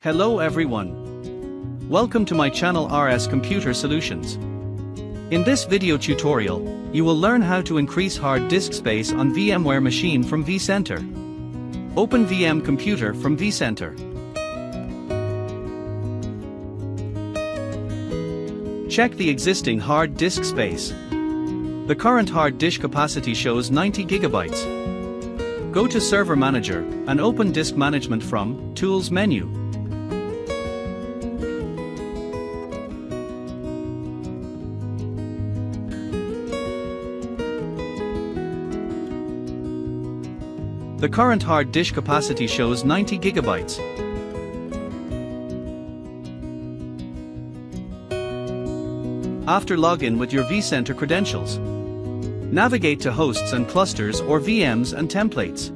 Hello everyone. Welcome to my channel RS Computer Solutions. In this video tutorial, you will learn how to increase hard disk space on VMware machine from vCenter. Open VM computer from vCenter. Check the existing hard disk space. The current hard disk capacity shows 90 gigabytes. Go to Server Manager and open Disk Management from Tools menu. The current hard disk capacity shows 90 gigabytes. After login with your vCenter credentials, navigate to hosts and clusters or VMs and templates.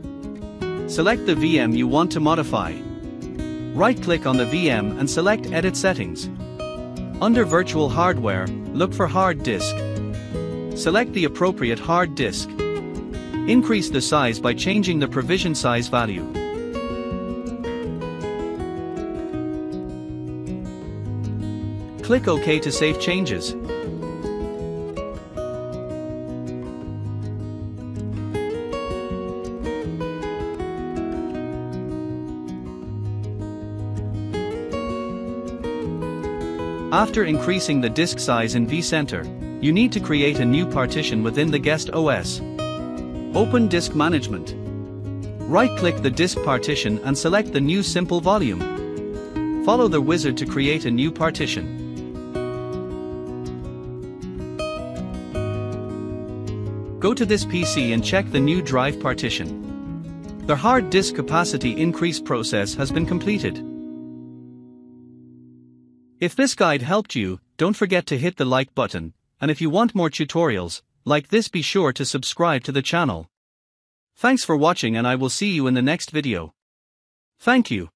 Select the VM you want to modify. Right-click on the VM and select Edit Settings. Under Virtual Hardware, look for Hard Disk. Select the appropriate hard disk. Increase the size by changing the provision size value. Click OK to save changes. After increasing the disk size in vCenter, you need to create a new partition within the guest OS. Open Disk Management. Right-click the disk partition and select the new simple volume. Follow the wizard to create a new partition. Go to this PC and check the new drive partition. The hard disk capacity increase process has been completed. If this guide helped you, don't forget to hit the like button, and if you want more tutorials, like this be sure to subscribe to the channel. Thanks for watching and I will see you in the next video. Thank you.